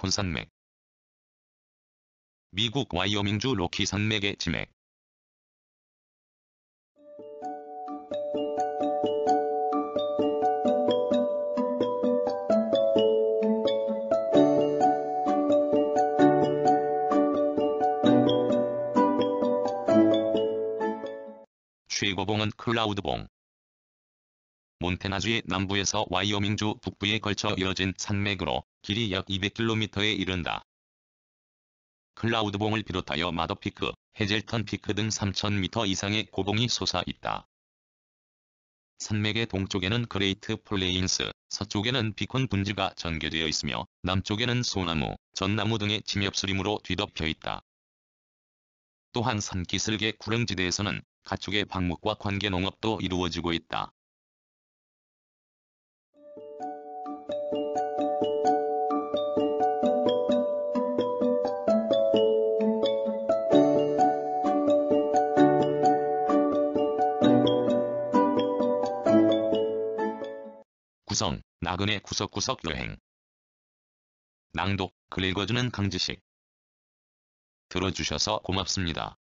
비콘 산맥 미국 와이어밍주 로키 산맥의 지맥 최고봉은 클라우드봉. 몬테나주의 남부에서 와이어밍주 북부에 걸쳐 이어진 산맥으로 길이 약 200km에 이른다. 클라우드봉을 비롯하여 매더피크, 헤젤턴 피크 등 3,000m 이상의 고봉이 솟아 있다. 산맥의 동쪽에는 그레이트 플레인스, 서쪽에는 빅혼 분지가 전개되어 있으며 남쪽에는 소나무, 전나무 등의 침엽수림으로 뒤덮여 있다. 또한 산기슭의 구릉지대에서는 가축의 방목과 관개 농업도 이루어지고 있다. 구성, 나그네 구석구석 여행 낭독, 글 읽어주는 강지식 들어주셔서 고맙습니다.